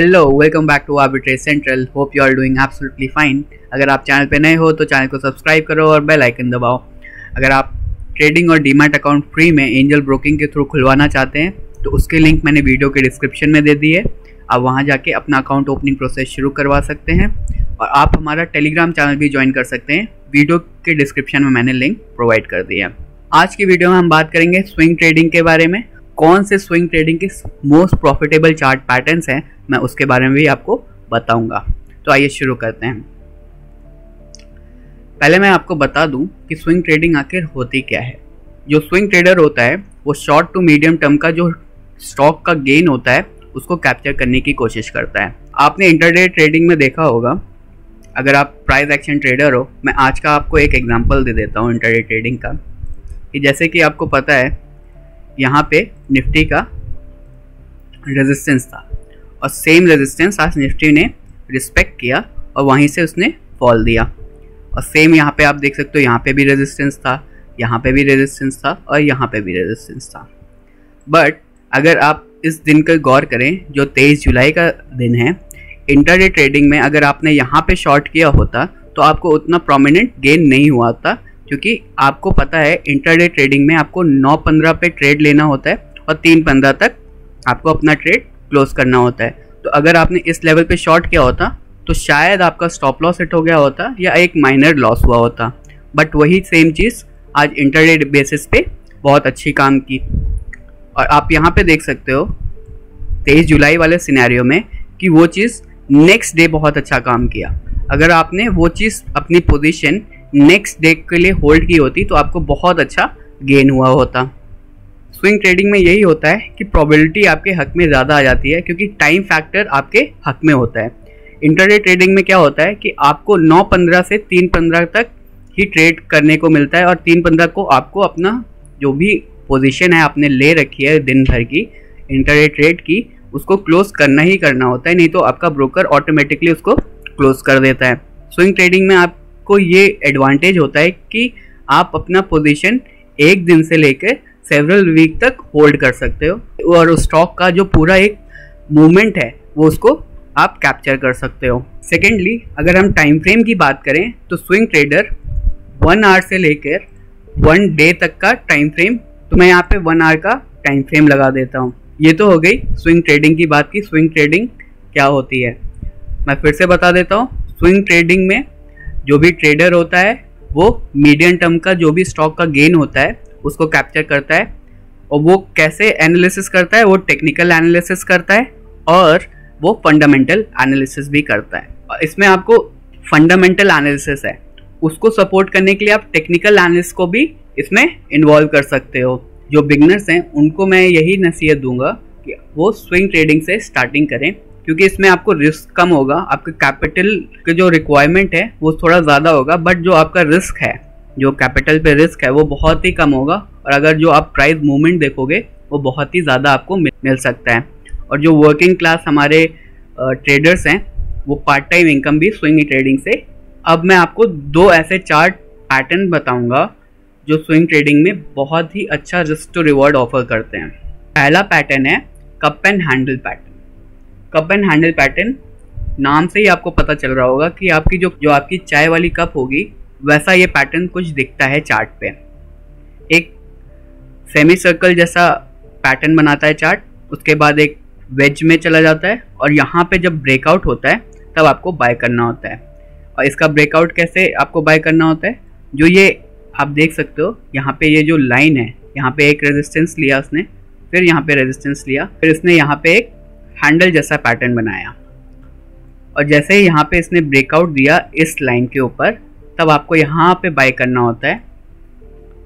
Hello welcome back to Arbitrage Central hope you are doing absolutely fine अगर आप channel पे नए हो तो चैनल को सब्सक्राइब करो और बेल आइकन दबाओ। अगर आप ट्रेडिंग और डीमैट अकाउंट फ्री में एंजल ब्रोकिंग के थ्रू खुलवाना चाहते हैं तो उसके लिंक मैंने वीडियो के डिस्क्रिप्शन में दे दी है। आप वहाँ जाके अपना अकाउंट ओपनिंग प्रोसेस शुरू करवा सकते हैं और आप हमारा टेलीग्राम चैनल भी ज्वाइन कर सकते हैं। वीडियो के डिस्क्रिप्शन में मैंने लिंक प्रोवाइड कर दिया है। आज की वीडियो में हम बात करेंगे स्विंग ट्रेडिंग के बारे में। कौन से स्विंग ट्रेडिंग के मोस्ट प्रॉफिटेबल चार्ट पैटर्न्स हैं, मैं उसके बारे में भी आपको बताऊँगा। तो आइए शुरू करते हैं। पहले मैं आपको बता दूँ कि स्विंग ट्रेडिंग आखिर होती क्या है। जो स्विंग ट्रेडर होता है, वो शॉर्ट टू मीडियम टर्म का जो स्टॉक का गेन होता है, उसको कैप्चर करने की कोशिश करता है। आपने इंटरडे ट्रेडिंग में देखा होगा, अगर आप प्राइस एक्शन ट्रेडर हो, मैं आज का आपको एक एग्जांपल दे देता हूँ इंटरडे ट्रेडिंग का। कि जैसे कि आपको पता है यहाँ पे निफ्टी का रेजिस्टेंस था। और सेम रेजिस्टेंस आज निफ्टी ने रिस्पेक्ट किया और वहीं से उसने फॉल दिया। और सेम यहाँ पे आप देख सकते हो, यहाँ पे भी रेजिस्टेंस था, यहाँ पे भी रेजिस्टेंस था और यहाँ पे भी रेजिस्टेंस था। बट अगर आप इस दिन का गौर करें, जो तेईस जुलाई का दिन है इंटरडे ट्रेडिंग में अगर आपने यहाँ पे शॉर्ट किया होता तो आपको उतना प्रोमिनेंट गेन नहीं हुआ था। क्योंकि आपको पता है इंटरडे ट्रेडिंग में आपको नौ पंद्रह पे ट्रेड लेना होता है और तीन पंद्रह तक आपको अपना ट्रेड क्लोज करना होता है। तो अगर आपने इस लेवल पे शॉर्ट किया होता तो शायद आपका स्टॉप लॉस हिट हो गया होता या एक माइनर लॉस हुआ होता। बट वही सेम चीज़ आज इंटरडे बेसिस पे बहुत अच्छी काम की। और आप यहाँ पे देख सकते हो, तेईस जुलाई वाले सिनेरियो में कि वो चीज़ नेक्स्ट डे बहुत अच्छा काम किया। अगर आपने वो चीज़ अपनी पोजीशन नेक्स्ट डे के लिए होल्ड की होती तो आपको बहुत अच्छा गेन हुआ होता। स्विंग ट्रेडिंग में यही होता है कि प्रोबेबिलिटी आपके हक में ज़्यादा आ जाती है, क्योंकि टाइम फैक्टर आपके हक में होता है। इंटरडे ट्रेडिंग में क्या होता है कि आपको नौ पंद्रह से तीन पंद्रह तक ही ट्रेड करने को मिलता है, और तीन पंद्रह को आपको अपना जो भी पोजीशन है, आपने ले रखी है दिन भर की इंटरडे ट्रेड की, उसको क्लोज करना ही करना होता है, नहीं तो आपका ब्रोकर ऑटोमेटिकली उसको क्लोज कर देता है। स्विंग ट्रेडिंग में आप आपको ये एडवांटेज होता है कि आप अपना पोजीशन एक दिन से लेकर सेवरल वीक तक होल्ड कर सकते हो। और उस स्टॉक का जो पूरा एक मूवमेंट है, वो उसको आप कैप्चर कर सकते हो। सेकेंडली अगर हम टाइम फ्रेम की बात करें तो स्विंग ट्रेडर वन आवर से लेकर वन डे तक का टाइम फ्रेम तो मैं यहाँ पे वन आवर का टाइम फ्रेम लगा देता हूँ। ये तो हो गई स्विंग ट्रेडिंग की बात की। स्विंग ट्रेडिंग क्या होती है? मैं फिर से बता देता हूँ। स्विंग ट्रेडिंग में जो भी ट्रेडर होता है, वो मीडियम टर्म का जो भी स्टॉक का गेन होता है, उसको कैप्चर करता है और वो कैसे एनालिसिस करता है, वो टेक्निकल एनालिसिस करता है और वो फंडामेंटल एनालिसिस भी करता है। और इसमें आपको फंडामेंटल एनालिसिस है। उसको सपोर्ट करने के लिए आप टेक्निकल एनालिस्ट को भी इसमें इन्वॉल्व कर सकते हो। जो बिगनर्स हैं, उनको मैं यही नसीहत दूँगा कि वो स्विंग ट्रेडिंग से स्टार्टिंग करें। क्योंकि इसमें आपको रिस्क कम होगा, आपके कैपिटल के जो रिक्वायरमेंट है, वो थोड़ा ज़्यादा होगा बट जो आपका रिस्क है, जो कैपिटल पे रिस्क है, वो बहुत ही कम होगा, और अगर जो आप प्राइस मूवमेंट देखोगे, वो बहुत ही ज़्यादा आपको मिल सकता है। और जो वर्किंग क्लास हमारे ट्रेडर्स हैं, वो पार्ट टाइम इनकम भी स्विंग ट्रेडिंग से। अब मैं आपको दो ऐसे चार्ट पैटर्न बताऊँगा, जो स्विंग ट्रेडिंग में बहुत ही अच्छा रिस्क टू रिवॉर्ड ऑफ़र करते हैं। पहला पैटर्न है cup and handle pattern cup and handle pattern नाम से ही आपको पता चल रहा होगा कि आपकी जो जो आपकी चाय वाली कप होगी, वैसा ये पैटर्न कुछ दिखता है चार्ट पे। एक सेमी सर्कल जैसा पैटर्न बनाता है चार्ट, उसके बाद एक वेज में चला जाता है और यहाँ पे जब ब्रेकआउट होता है, तब आपको बाय करना होता है। और इसका ब्रेकआउट कैसे आपको बाय करना होता है? जो ये आप देख सकते हो, यहाँ पे ये जो लाइन है, यहाँ पे एक रेजिस्टेंस लिया उसने, फिर यहाँ पे रेजिस्टेंस लिया, फिर इसने यहाँ पे एक हैंडल जैसा पैटर्न बनाया। और जैसे ही यहाँ पे इसने ब्रेकआउट दिया इस लाइन के ऊपर, तब आपको यहाँ पे बाय करना होता है।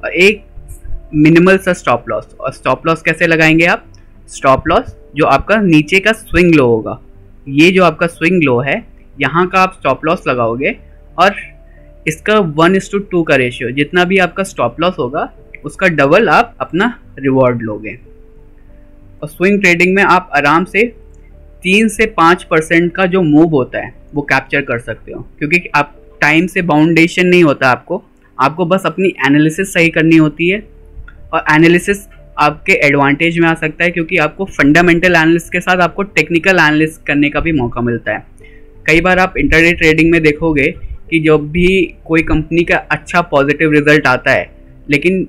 और एक मिनिमल सा स्टॉप लॉस और स्टॉप लॉस कैसे लगाएँगे आप? स्टॉप लॉस जो आपका नीचे का स्विंग लो होगा। ये जो आपका स्विंग लो है, यहाँ का आप स्टॉप लॉस लगाओगे और इसका वन इस टू टू का रेशियो जितना भी आपका स्टॉप लॉस होगा, उसका डबल आप अपना रिवॉर्ड लोगे। और स्विंग ट्रेडिंग में आप आराम से तीन से पाँच परसेंट का जो मूव होता है, वो कैप्चर कर सकते हो। क्योंकि आप टाइम से बाउंडेशन नहीं होता आपको। आपको बस अपनी एनालिसिस सही करनी होती है और एनालिसिस आपके एडवांटेज में आ सकता है क्योंकि आपको फंडामेंटल एनालिस्ट के साथ आपको टेक्निकल एनालिस्ट करने का भी मौका मिलता है। कई बार आप इंटरडे ट्रेडिंग में देखोगे कि जब भी कोई कंपनी का अच्छा पॉजिटिव रिज़ल्ट आता है, लेकिन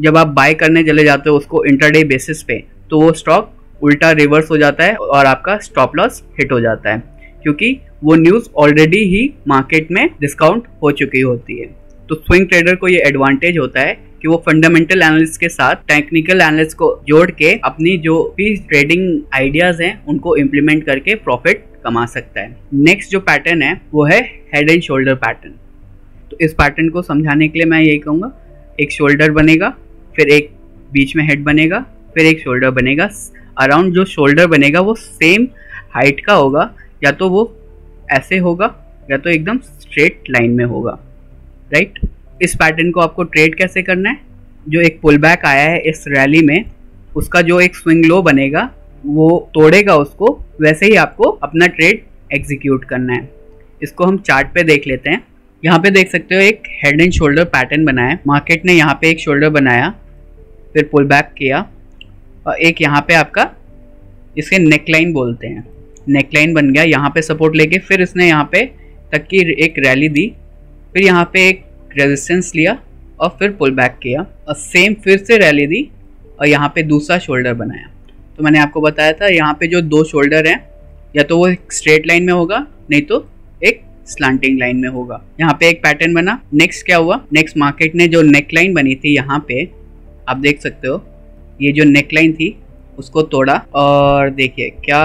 जब आप बाय करने चले जाते हो उसको इंटरडे बेसिस पे तो वो स्टॉक उल्टा रिवर्स हो जाता है और आपका स्टॉप लॉस हिट हो जाता है, क्योंकि वो न्यूज़ ऑलरेडी ही मार्केट में डिस्काउंट हो चुकी होती है। तो स्विंग ट्रेडर को ये एडवांटेज होता है कि वो फंडामेंटल एनालिस्ट के साथ टेक्निकल एनालिस्ट को जोड़ के अपनी जो भी ट्रेडिंग आइडियाज़ हैं, उनको इम्प्लीमेंट करके प्रॉफिट कमा सकता है। नेक्स्ट जो पैटर्न है, वो है हेड एंड शोल्डर पैटर्न तो इस पैटर्न को समझाने के लिए मैं यही कहूँगा, एक शोल्डर बनेगा, फिर एक बीच में हेड बनेगा, फिर एक शोल्डर बनेगा अराउंड जो शोल्डर बनेगा वो सेम हाइट का होगा, या तो वो ऐसे होगा, या तो एकदम स्ट्रेट लाइन में होगा। राइट इस पैटर्न को आपको ट्रेड कैसे करना है? जो एक पुल बैक आया है इस रैली में, उसका जो एक स्विंग लो बनेगा, वो तोड़ेगा उसको, वैसे ही आपको अपना ट्रेड एग्जीक्यूट करना है। इसको हम चार्ट पे देख लेते हैं। यहाँ पे देख सकते हो एक हेड एंड शोल्डर पैटर्न बनाया। मार्केट ने यहाँ पे एक शोल्डर बनाया, फिर पुल बैक किया। और एक यहाँ पे आपका इसके नेकलाइन बोलते हैं। नेकलाइन बन गया, यहाँ पे सपोर्ट लेके फिर इसने यहाँ पे तक की एक रैली दी। फिर यहाँ पे एक रेजिस्टेंस लिया और फिर पुल बैक किया और सेम फिर से रैली दी और यहाँ पे दूसरा शोल्डर बनाया। तो मैंने आपको बताया था, यहाँ पे जो दो शोल्डर हैं, या तो वो एक स्ट्रेट लाइन में होगा, नहीं तो एक स्लांटिंग लाइन में होगा। यहाँ पे एक पैटर्न बना नेक्स्ट क्या हुआ? नेक्स्ट मार्केट ने जो नेक लाइन बनी थी यहाँ पे, आप देख सकते हो ये जो नेक लाइन थी उसको तोड़ा और देखिए क्या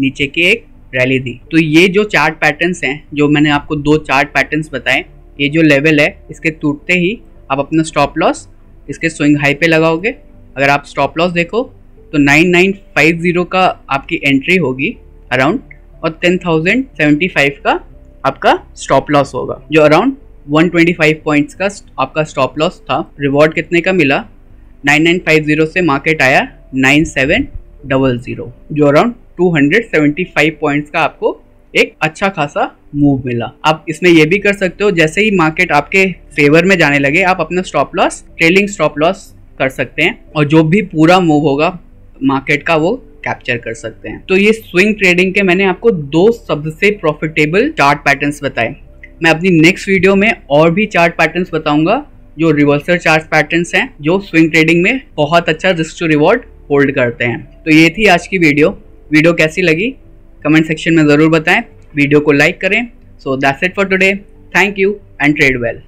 नीचे की एक रैली दी। तो ये जो चार्ट पैटर्न्स हैं जो मैंने आपको दो चार्ट पैटर्न्स बताए ये जो लेवल है इसके टूटते ही आप अपना स्टॉप लॉस इसके स्विंग हाई पे लगाओगे। अगर आप स्टॉप लॉस देखो तो 9950 का आपकी एंट्री होगी अराउंड और 10,075 का आपका स्टॉप लॉस होगा जो अराउंड 125 पॉइंट्स का आपका स्टॉप लॉस था। रिवॉर्ड कितने का मिला? 9950 से मार्केट आया 9700 जो अराउंड 275 पॉइंट्स का आपको एक अच्छा खासा मूव मिला। आप इसमें यह भी कर सकते हो, जैसे ही मार्केट आपके फेवर में जाने लगे, आप अपना stop loss trailing stop loss कर सकते हैं और जो भी पूरा मूव होगा मार्केट का वो कैप्चर कर सकते हैं। तो ये स्विंग ट्रेडिंग के मैंने आपको दो सबसे प्रॉफिटेबल चार्ट पैटर्न्स बताए। मैं अपनी नेक्स्ट वीडियो में और भी चार्ट पैटर्न्स बताऊँगा। जो रिवर्सल चार्ज पैटर्न हैं, जो स्विंग ट्रेडिंग में बहुत अच्छा रिस्क टू रिवॉर्ड होल्ड करते हैं। तो ये थी आज की वीडियो वीडियो कैसी लगी? कमेंट सेक्शन में ज़रूर बताएँ। वीडियो को लाइक करें। So that's it for today thank you and trade well